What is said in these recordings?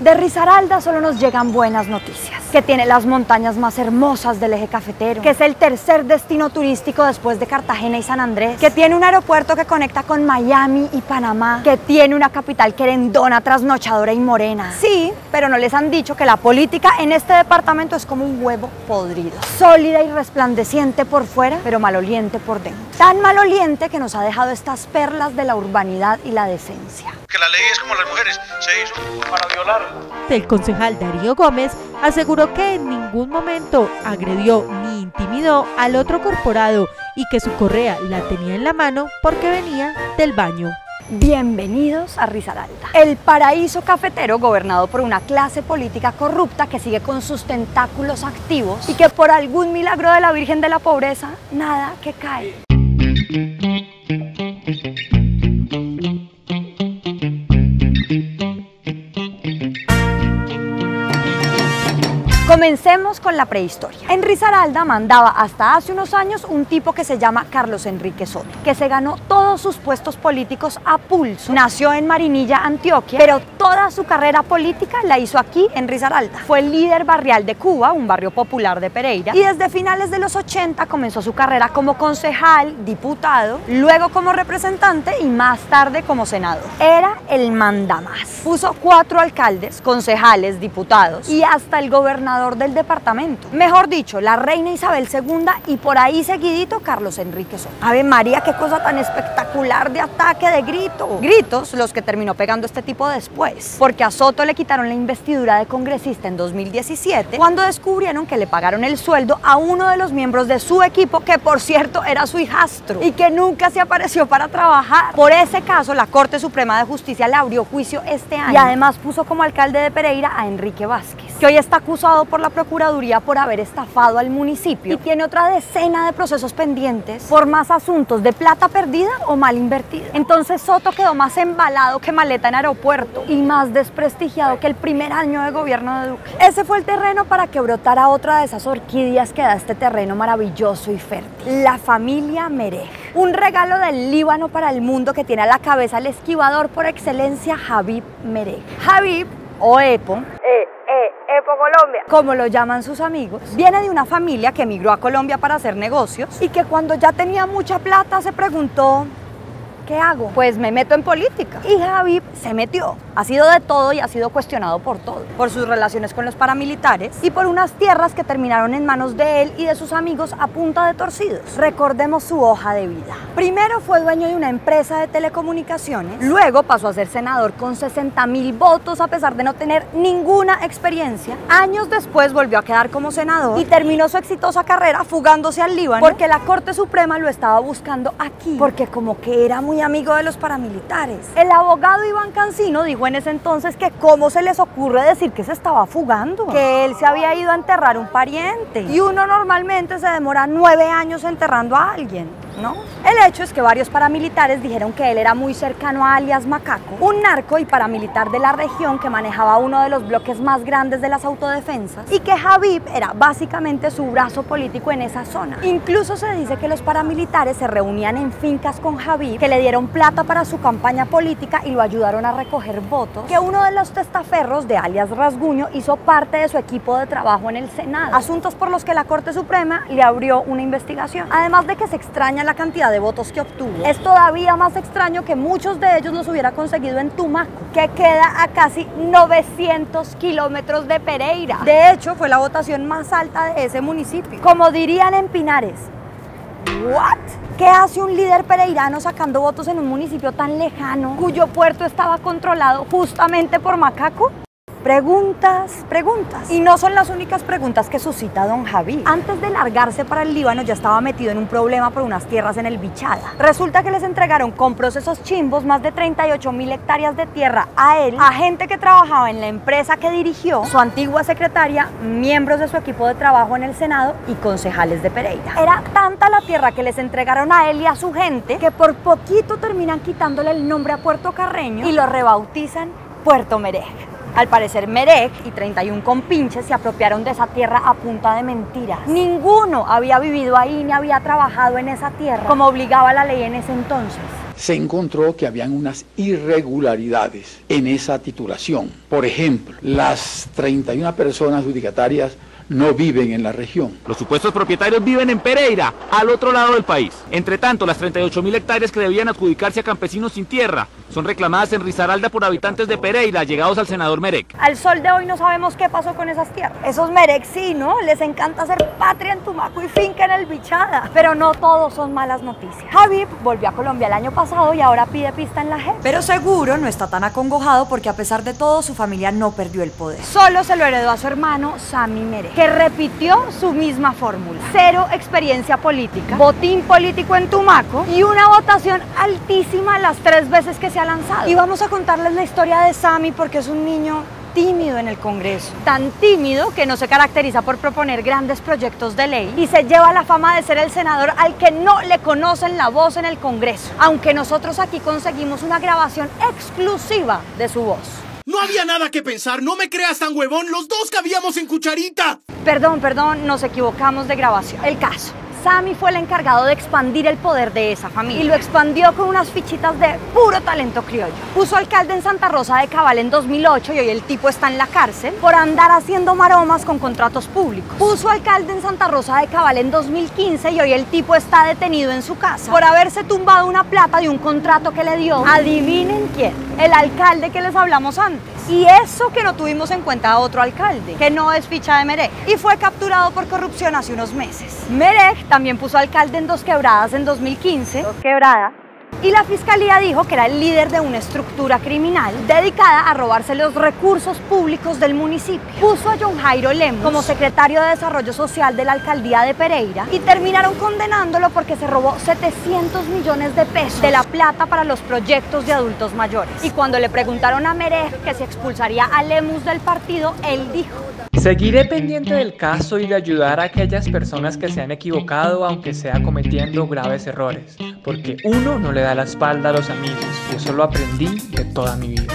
De Risaralda solo nos llegan buenas noticias. Que tiene las montañas más hermosas del eje cafetero. Que es el tercer destino turístico después de Cartagena y San Andrés. Que tiene un aeropuerto que conecta con Miami y Panamá. Que tiene una capital querendona, trasnochadora y morena. Sí, pero no les han dicho que la política en este departamento es como un huevo podrido. Sólida y resplandeciente por fuera, pero maloliente por dentro. Tan maloliente que nos ha dejado estas perlas de la urbanidad y la decencia. Que la ley es como las mujeres, se hizo para violarla. El concejal Darío Gómez aseguró que en ningún momento agredió ni intimidó al otro corporado y que su correa la tenía en la mano porque venía del baño. Bienvenidos a Risaralda, el paraíso cafetero gobernado por una clase política corrupta que sigue con sus tentáculos activos y que por algún milagro de la Virgen de la Pobreza, nada que cae. Comencemos con la prehistoria. En Risaralda mandaba hasta hace unos años un tipo que se llama Carlos Enrique Soto, que se ganó todos sus puestos políticos a pulso. Nació en Marinilla, Antioquia, pero toda su carrera política la hizo aquí en Risaralda. Fue líder barrial de Cuba, un barrio popular de Pereira, y desde finales de los 80 comenzó su carrera como concejal, diputado, luego como representante y más tarde como senador. Era el mandamás. Puso cuatro alcaldes, concejales, diputados y hasta el gobernador del departamento. Mejor dicho, la reina Isabel II y por ahí seguidito Carlos Enrique Soto. Ave María, qué cosa tan espectacular de ataque, de grito. Gritos los que terminó pegando este tipo después. Porque a Soto le quitaron la investidura de congresista en 2017 cuando descubrieron que le pagaron el sueldo a uno de los miembros de su equipo, que por cierto era su hijastro y que nunca se apareció para trabajar. Por ese caso, la Corte Suprema de Justicia le abrió juicio este año y además puso como alcalde de Pereira a Enrique Vázquez, que hoy está acusado por la Procuraduría por haber estafado al municipio y tiene otra decena de procesos pendientes por más asuntos de plata perdida o mal invertida. Entonces Soto quedó más embalado que maleta en aeropuerto y más desprestigiado que el primer año de gobierno de Duque. Ese fue el terreno para que brotara otra de esas orquídeas que da este terreno maravilloso y fértil, la familia Merej. Un regalo del Líbano para el mundo que tiene a la cabeza el esquivador por excelencia Habib Merej. Habib o Epo, Colombia, como lo llaman sus amigos, viene de una familia que emigró a Colombia para hacer negocios y que cuando ya tenía mucha plata se preguntó, ¿qué hago? Pues me meto en política. Y Javi se metió. Ha sido de todo y ha sido cuestionado por todo. Por sus relaciones con los paramilitares y por unas tierras que terminaron en manos de él y de sus amigos a punta de torcidos. Recordemos su hoja de vida. Primero fue dueño de una empresa de telecomunicaciones. Luego pasó a ser senador con 60 mil votos a pesar de no tener ninguna experiencia. Años después volvió a quedar como senador y terminó su exitosa carrera fugándose al Líbano porque la Corte Suprema lo estaba buscando aquí porque como que era muy amigo de los paramilitares. El abogado Iván Cancino dijo en ese entonces que cómo se les ocurre decir que se estaba fugando, que él se había ido a enterrar un pariente. Y uno normalmente se demora nueve años enterrando a alguien. El hecho es que varios paramilitares dijeron que él era muy cercano a alias Macaco, un narco y paramilitar de la región que manejaba uno de los bloques más grandes de las autodefensas y que Habib era básicamente su brazo político en esa zona. Incluso se dice que los paramilitares se reunían en fincas con Habib, que le dieron plata para su campaña política y lo ayudaron a recoger votos, que uno de los testaferros de alias Rasguño hizo parte de su equipo de trabajo en el Senado, asuntos por los que la Corte Suprema le abrió una investigación. Además de que se extraña la cantidad de votos que obtuvo. Es todavía más extraño que muchos de ellos los hubiera conseguido en Tumaco, que queda a casi 900 kilómetros de Pereira. De hecho, fue la votación más alta de ese municipio. Como dirían en Pinares, ¿what? ¿Qué hace un líder pereirano sacando votos en un municipio tan lejano, cuyo puerto estaba controlado justamente por Macaco? Preguntas, preguntas. Y no son las únicas preguntas que suscita don Javi. Antes de largarse para el Líbano ya estaba metido en un problema por unas tierras en el Bichada. Resulta que les entregaron con procesos chimbos más de 38 mil hectáreas de tierra a él, a gente que trabajaba en la empresa que dirigió, su antigua secretaria, miembros de su equipo de trabajo en el Senado y concejales de Pereira. Era tanta la tierra que les entregaron a él y a su gente que por poquito terminan quitándole el nombre a Puerto Carreño y lo rebautizan Puerto Merej. Al parecer Merek y 31 compinches se apropiaron de esa tierra a punta de mentiras. Ninguno había vivido ahí ni había trabajado en esa tierra como obligaba la ley en ese entonces. se encontró que habían unas irregularidades en esa titulación. Por ejemplo, las 31 personas adjudicatarias no viven en la región. Los supuestos propietarios viven en Pereira, al otro lado del país. Entre tanto, las 38 mil hectáreas que debían adjudicarse a campesinos sin tierra son reclamadas en Risaralda por habitantes de Pereira, llegados al senador Merec. Al sol de hoy no sabemos qué pasó con esas tierras. Esos Merec sí, ¿no? Les encanta hacer patria en Tumaco y finca en el Bichada. Pero no todos son malas noticias. Javi volvió a Colombia el año pasado y ahora pide pista en la JEP. Pero seguro no está tan acongojado porque a pesar de todo su familia no perdió el poder. Solo se lo heredó a su hermano Sami Merec, que repitió su misma fórmula. Cero experiencia política, botín político en Tumaco y una votación altísima las tres veces que se ha lanzado. Y vamos a contarles la historia de Sami porque es un niño tímido en el Congreso. Tan tímido que no se caracteriza por proponer grandes proyectos de ley y se lleva la fama de ser el senador al que no le conocen la voz en el Congreso. Aunque nosotros aquí conseguimos una grabación exclusiva de su voz. No había nada que pensar, no me creas tan huevón, los dos cabíamos en cucharita. Perdón, perdón, nos equivocamos de grabación. El caso. Sammy fue el encargado de expandir el poder de esa familia y lo expandió con unas fichitas de puro talento criollo. Puso alcalde en Santa Rosa de Cabal en 2008 y hoy el tipo está en la cárcel por andar haciendo maromas con contratos públicos. Puso alcalde en Santa Rosa de Cabal en 2015 y hoy el tipo está detenido en su casa por haberse tumbado una plata de un contrato que le dio. Adivinen quién, el alcalde que les hablamos antes. Y eso que no tuvimos en cuenta a otro alcalde, que no es ficha de Merec, y fue capturado por corrupción hace unos meses. Merec también puso alcalde en Dos Quebradas en 2015. Dos Quebradas. Y la fiscalía dijo que era el líder de una estructura criminal dedicada a robarse los recursos públicos del municipio. Puso a John Jairo Lemos como secretario de Desarrollo Social de la alcaldía de Pereira y terminaron condenándolo porque se robó 700 millones de pesos de la plata para los proyectos de adultos mayores. Y cuando le preguntaron a Merech que se expulsaría a Lemus del partido, él dijo: Seguiré pendiente del caso y de ayudar a aquellas personas que se han equivocado aunque sea cometiendo graves errores, porque uno no le da la espalda a los amigos y eso lo aprendí de toda mi vida.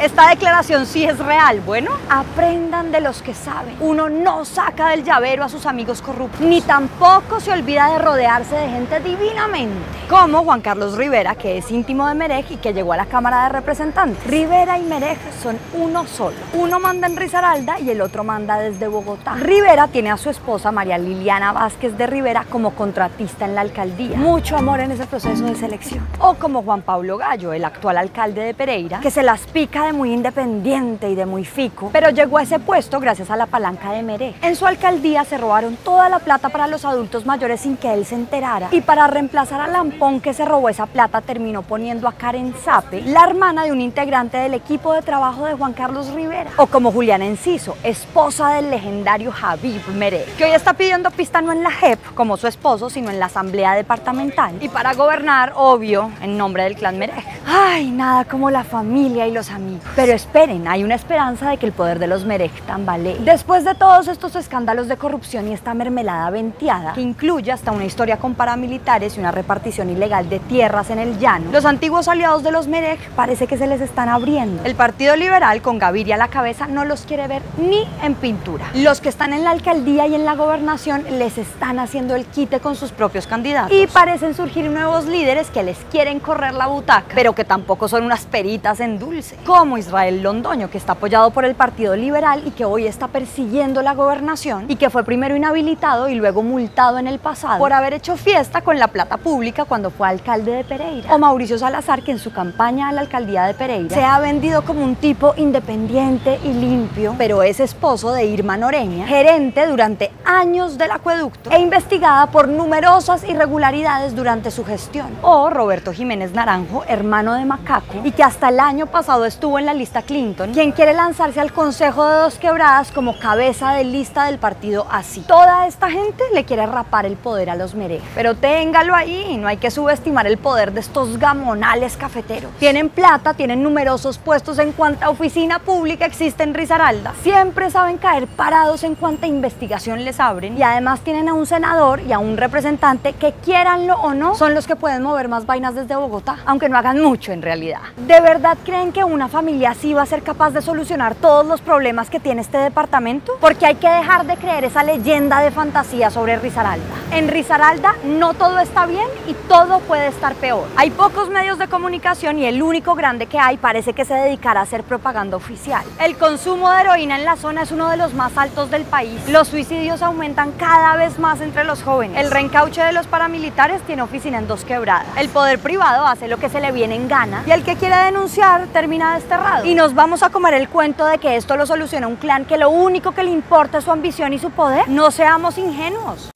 Esta declaración sí es real. Bueno, aprendan de los que saben. Uno no saca del llavero a sus amigos corruptos, ni tampoco se olvida de rodearse de gente divinamente, como Juan Carlos Rivera, que es íntimo de Merej y que llegó a la Cámara de Representantes. Rivera y Merej son uno solo. Uno manda en Risaralda y el otro manda desde Bogotá. Rivera tiene a su esposa María Liliana Vázquez de Rivera como contratista en la alcaldía. Mucho amor en ese proceso de selección. O como Juan Pablo Gallo, el actual alcalde de Pereira, que se las pica de muy independiente y de muy fico, pero llegó a ese puesto gracias a la palanca de Mere. En su alcaldía se robaron toda la plata para los adultos mayores sin que él se enterara y para reemplazar a Lampón que se robó esa plata terminó poniendo a Karen Zape, la hermana de un integrante del equipo de trabajo de Juan Carlos Rivera, o como Juliana Enciso, esposa del legendario Javib Mere, que hoy está pidiendo pista no en la JEP como su esposo, sino en la asamblea departamental y para gobernar, obvio, en nombre del clan Mere. Ay, nada como la familia y los amigos. Pero esperen, hay una esperanza de que el poder de los Merec tambalee. Después de todos estos escándalos de corrupción y esta mermelada venteada, que incluye hasta una historia con paramilitares y una repartición ilegal de tierras en el llano, los antiguos aliados de los Merec parece que se les están abriendo. El Partido Liberal, con Gaviria a la cabeza, no los quiere ver ni en pintura. Los que están en la alcaldía y en la gobernación les están haciendo el quite con sus propios candidatos. Y parecen surgir nuevos líderes que les quieren correr la butaca, pero que tampoco son unas peritas en dulce, como Israel Londoño, que está apoyado por el Partido Liberal y que hoy está persiguiendo la gobernación y que fue primero inhabilitado y luego multado en el pasado por haber hecho fiesta con la plata pública cuando fue alcalde de Pereira. O Mauricio Salazar, que en su campaña a la alcaldía de Pereira se ha vendido como un tipo independiente y limpio, pero es esposo de Irma Noreña, gerente durante años del acueducto e investigada por numerosas irregularidades durante su gestión. O Roberto Jiménez Naranjo, hermano de Macaco, y que hasta el año pasado estuvo en la lista Clinton, quien quiere lanzarse al Consejo de Dos Quebradas como cabeza de lista del partido así. Toda esta gente le quiere rapar el poder a los Mere. Pero téngalo ahí, no hay que subestimar el poder de estos gamonales cafeteros. Tienen plata, tienen numerosos puestos en cuanta oficina pública existe en Risaralda. Siempre saben caer parados en cuanta investigación les abren y además tienen a un senador y a un representante que quieranlo o no, son los que pueden mover más vainas desde Bogotá, aunque no hagan mucho en realidad. ¿De verdad creen que una familia así va a ser capaz de solucionar todos los problemas que tiene este departamento? Porque hay que dejar de creer esa leyenda de fantasía sobre Risaralda. En Risaralda no todo está bien y todo puede estar peor. Hay pocos medios de comunicación y el único grande que hay parece que se dedicará a hacer propaganda oficial. El consumo de heroína en la zona es uno de los más altos del país. Los suicidios aumentan cada vez más entre los jóvenes. El reencauche de los paramilitares tiene oficina en dos quebradas. El poder privado hace lo que se le viene en y el que quiere denunciar termina desterrado. Y nos vamos a comer el cuento de que esto lo soluciona un clan que lo único que le importa es su ambición y su poder. No seamos ingenuos.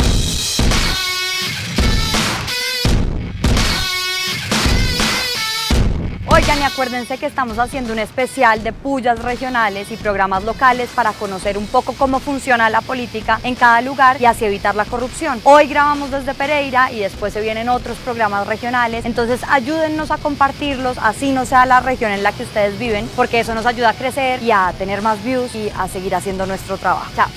Y acuérdense que estamos haciendo un especial de pullas regionales y programas locales para conocer un poco cómo funciona la política en cada lugar y así evitar la corrupción. Hoy grabamos desde Pereira y después se vienen otros programas regionales, entonces ayúdennos a compartirlos, así no sea la región en la que ustedes viven, porque eso nos ayuda a crecer y a tener más views y a seguir haciendo nuestro trabajo. Chao.